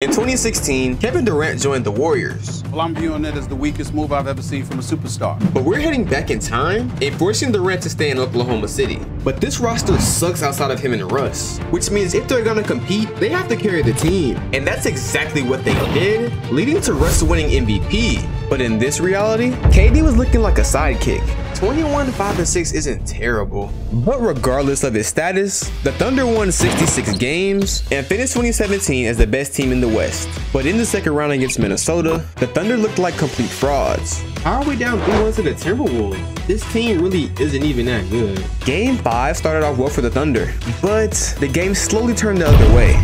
In 2016, Kevin Durant joined the Warriors. Well, I'm viewing it as the weakest move I've ever seen from a superstar. But we're heading back in time and forcing Durant to stay in Oklahoma City. But this roster sucks outside of him and Russ, which means if they're gonna compete, they have to carry the team. And that's exactly what they did, leading to Russ winning MVP. But in this reality, KD was looking like a sidekick. 21 5 and 6 isn't terrible. But regardless of his status, the Thunder won 66 games and finished 2017 as the best team in the West. But in the second round against Minnesota, the Thunder looked like complete frauds. How are we down 3-1 to the Timberwolves? This team really isn't even that good. Game 5 started off well for the Thunder, but the game slowly turned the other way.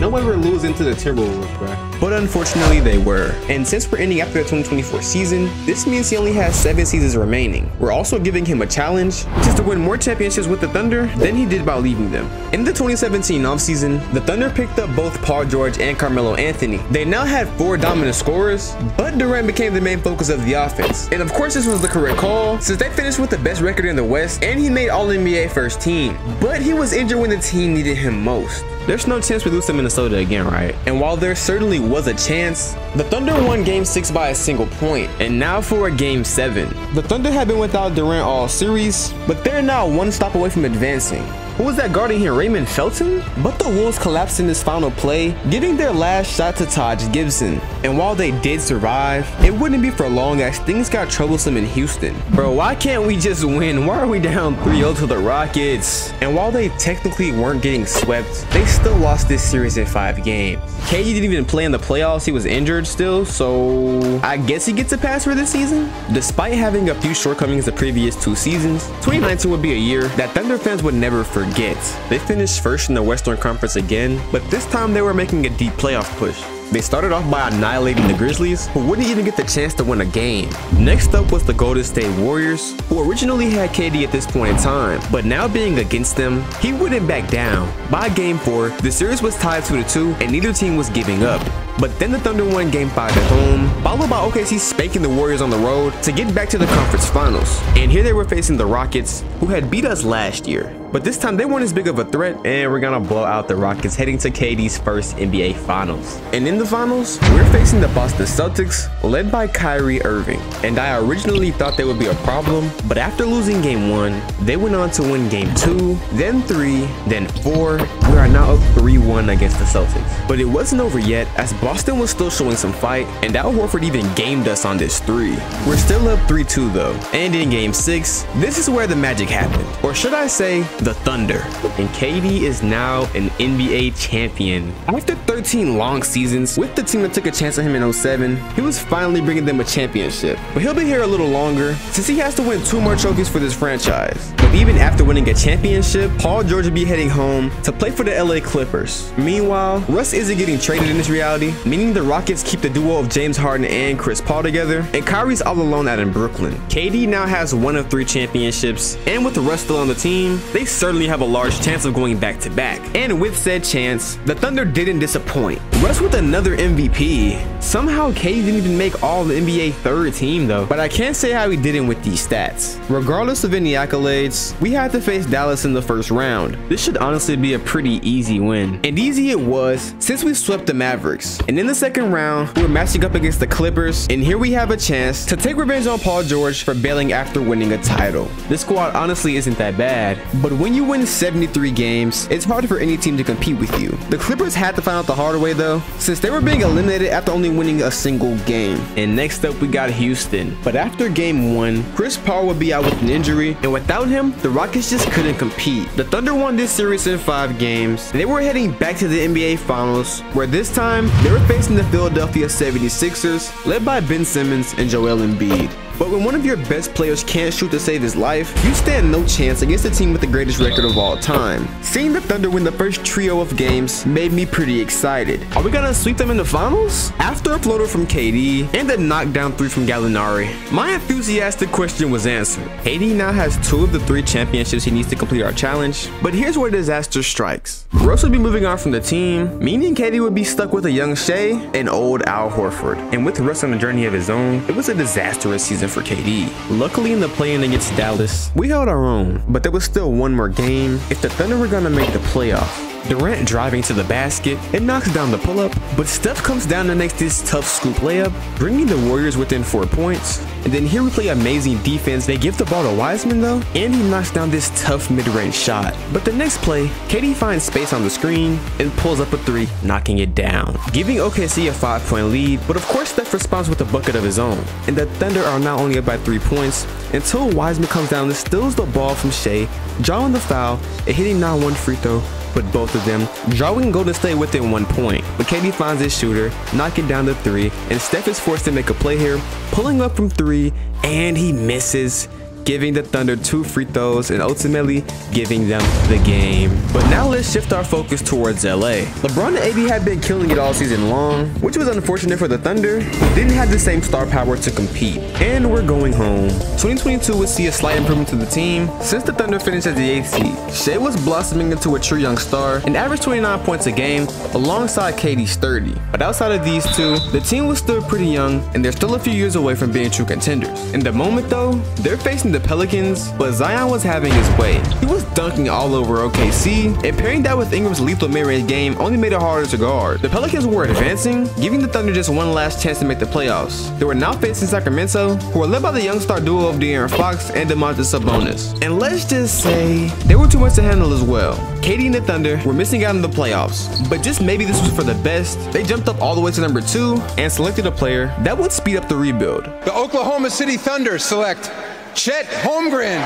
No way we're losing to the Timberwolves, bro. But unfortunately, they were. And since we're ending after the 2024 season, this means he only has seven seasons remaining. We're also giving him a challenge, which is to win more championships with the Thunder than he did by leaving them. In the 2017 offseason, the Thunder picked up both Paul George and Carmelo Anthony. They now had four dominant scorers, but Durant became the main focus of the offense. And of course, this was the correct call, since they finished with the best record in the West, and he made All-NBA first team. But he was injured when the team needed him most. There's no chance we lose to Minnesota again, right? And while there certainly was a chance, the Thunder won game 6 by a single point, and now for a game 7. The Thunder have been without Durant all series, but they're now one stop away from advancing. Who was that guarding here? Raymond Felton? But the Wolves collapsed in this final play, giving their last shot to Taj Gibson. And while they did survive, it wouldn't be for long as things got troublesome in Houston. Bro, why can't we just win? Why are we down 3-0 to the Rockets? And while they technically weren't getting swept, they still lost this series in five games. KD didn't even play in the playoffs. He was injured still, so I guess he gets a pass for this season. Despite having a few shortcomings the previous two seasons, 2019 would be a year that Thunder fans would never forget forget. They finished first in the Western Conference again, but this time they were making a deep playoff push. They started off by annihilating the Grizzlies, who wouldn't even get the chance to win a game. Next up was the Golden State Warriors, who originally had KD at this point in time, but now being against them, he wouldn't back down. By game 4, the series was tied 2-2 and neither team was giving up. But then the Thunder won game 5 at home, followed by OKC spanking the Warriors on the road to get back to the conference finals. And here they were facing the Rockets, who had beat us last year. But this time they weren't as big of a threat, and we're gonna blow out the Rockets heading to KD's first NBA Finals. And in the finals, we're facing the Boston Celtics, led by Kyrie Irving. And I originally thought they would be a problem, but after losing game 1, they went on to win game 2, then 3, then 4. We are now up 3-1 against the Celtics. But it wasn't over yet, as Boston was still showing some fight, and Al Horford even gamed us on this 3. We're still up 3-2 though, and in game 6, this is where the magic happened. Or should I say, the Thunder. And KD is now an NBA champion. After 13 long seasons with the team that took a chance on him in 07, he was finally bringing them a championship. But he'll be here a little longer since he has to win two more trophies for this franchise. But even after winning a championship, Paul George will be heading home to play for the LA Clippers. Meanwhile, Russ isn't getting traded in this reality, meaning the Rockets keep the duo of James Harden and Chris Paul together, and Kyrie's all alone out in Brooklyn. KD now has one of three championships, and with Russ still on the team, they certainly have a large chance of going back to back. And with said chance, the Thunder didn't disappoint. Russ with another MVP. Somehow KD didn't even make all the NBA third team though, but I can't say how he didn't with these stats. Regardless of any accolades, we had to face Dallas in the first round. This should honestly be a pretty easy win. And easy it was since we swept the Mavericks. And in the second round, we were matching up against the Clippers, and here we have a chance to take revenge on Paul George for bailing after winning a title. This squad honestly isn't that bad, but when you win 73 games, it's hard for any team to compete with you. The Clippers had to find out the hard way though, since they were being eliminated after only winning a single game. And next up we got Houston. But after game one, Chris Paul would be out with an injury, and without him, the Rockets just couldn't compete. The Thunder won this series in five games. And they were heading back to the NBA Finals, where this time they were facing the Philadelphia 76ers, led by Ben Simmons and Joel Embiid. But when one of your best players can't shoot to save his life, you stand no chance against the team with the greatest record of all time. Seeing the Thunder win the first trio of games made me pretty excited. Are we gonna sweep them in the finals? After a floater from KD and a knockdown three from Gallinari, my enthusiastic question was answered. KD now has two of the three championships he needs to complete our challenge, but here's where disaster strikes. Russ would be moving on from the team, meaning KD would be stuck with a young Shai and old Al Horford. And with Russ on a journey of his own, it was a disastrous season for KD. Luckily in the play-in against Dallas, we held our own, but there was still one more game if the Thunder were gonna make the playoff. Durant driving to the basket and knocks down the pull-up, but Steph comes down and makes this tough scoop layup, bringing the Warriors within four points. And then here we play amazing defense. They give the ball to Wiseman though, and he knocks down this tough mid-range shot. But the next play, KD finds space on the screen and pulls up a three, knocking it down, giving OKC a five-point lead. But of course, Steph responds with a bucket of his own, and the Thunder are now only up by three points until Wiseman comes down and steals the ball from Shai, drawing the foul and hitting not one free throw, but both of them, drawing Golden State within one point. But KD finds his shooter, knocking down the three, and Steph is forced to make a play here, pulling up from three, and he misses giving the Thunder two free throws and ultimately giving them the game. But now let's shift our focus towards LA. LeBron and AD had been killing it all season long, which was unfortunate for the Thunder, who didn't have the same star power to compete. And we're going home. 2022 would see a slight improvement to the team since the Thunder finished as the 8th seed. Shai was blossoming into a true young star and averaged 29 points a game alongside KD's 30. But outside of these two, the team was still pretty young and they're still a few years away from being true contenders. In the moment though, they're facing the Pelicans, but Zion was having his way. He was dunking all over OKC, and pairing that with Ingram's lethal mid-range game only made it harder to guard. The Pelicans were advancing, giving the Thunder just one last chance to make the playoffs. They were now facing Sacramento, who were led by the young star duo of De'Aaron Fox and Domantas Sabonis. And let's just say, they were too much to handle as well. KD and the Thunder were missing out on the playoffs, but just maybe this was for the best. They jumped up all the way to number two and selected a player that would speed up the rebuild. The Oklahoma City Thunder select Chet Holmgren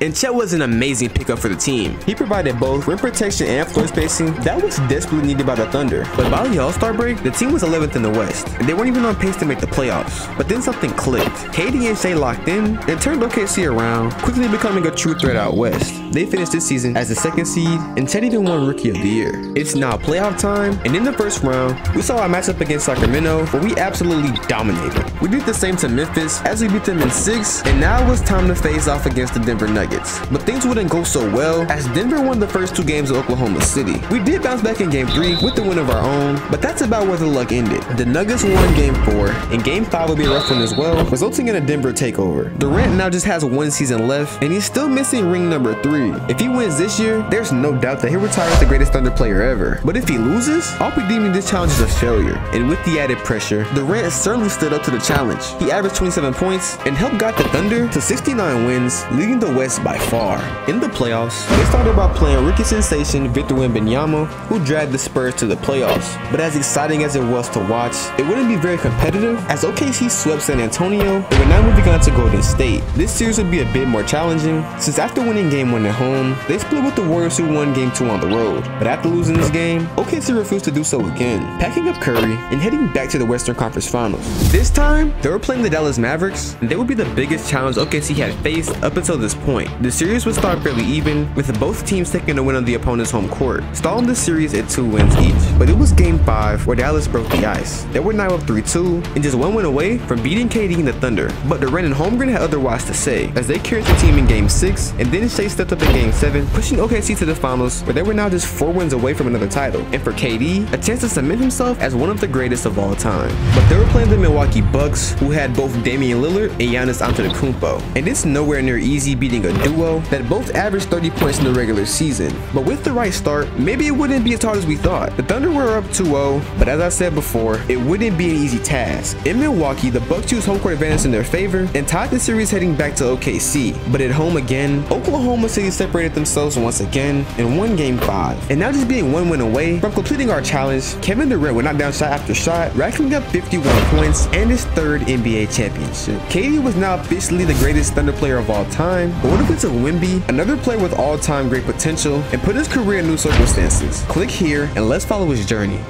and Chet was an amazing pickup for the team. He provided both rim protection and floor spacing that was desperately needed by the Thunder. But by the All-Star break, the team was 11th in the West, and they weren't even on pace to make the playoffs. But then something clicked. KD and Shai locked in and turned OKC around, quickly becoming a true threat out west. They finished this season as the second seed, and Chet even won Rookie of the Year. It's now playoff time, and in the first round, we saw our matchup against Sacramento, where we absolutely dominated. We did the same to Memphis as we beat them in six, and now it was time to face off against the Denver Nuggets. Nuggets. But things wouldn't go so well as Denver won the first two games of Oklahoma City. We did bounce back in game three with the win of our own, but that's about where the luck ended. The Nuggets won game four, and game five will be a rough one as well, resulting in a Denver takeover. Durant now just has one season left, and he's still missing ring number three. If he wins this year, there's no doubt that he'll retire as the greatest Thunder player ever. But if he loses, I'll be deeming this challenge as a failure. And with the added pressure, Durant certainly stood up to the challenge. He averaged 27 points and helped guide the Thunder to 69 wins, leading the West by far. In the playoffs, they started by playing rookie sensation Victor Wembanyama, who dragged the Spurs to the playoffs. But as exciting as it was to watch, it wouldn't be very competitive as OKC swept San Antonio and were now moving on to Golden State. This series would be a bit more challenging since after winning game one at home, they split with the Warriors who won game two on the road. But after losing this game, OKC refused to do so again, packing up Curry and heading back to the Western Conference Finals. This time, they were playing the Dallas Mavericks, and they would be the biggest challenge OKC had faced up until this point. The series would start fairly even, with both teams taking a win on the opponent's home court, stalling the series at two wins each. But it was game five where Dallas broke the ice. They were now up 3-2 and just one win away from beating KD and the Thunder. But Durant and Holmgren had otherwise to say, as they carried the team in game six, and then Shai stepped up in game seven, pushing OKC to the finals, where they were now just four wins away from another title. And for KD, a chance to cement himself as one of the greatest of all time. But they were playing the Milwaukee Bucks, who had both Damian Lillard and Giannis Antetokounmpo. And it's nowhere near easy beating a duo that both averaged 30 points in the regular season. But with the right start, maybe it wouldn't be as hard as we thought. The Thunder were up 2-0, but as I said before, it wouldn't be an easy task. In Milwaukee, the Bucks used home court advantage in their favor and tied the series heading back to OKC. But at home again, Oklahoma City separated themselves once again and won game 5. And now just being one win away from completing our challenge, Kevin Durant went knock down shot after shot, racking up 51 points and his third NBA championship. KD was now officially the greatest Thunder player of all time, but what if it's a Wemby, another player with all-time great potential, and put his career in new circumstances? Click here and let's follow his journey.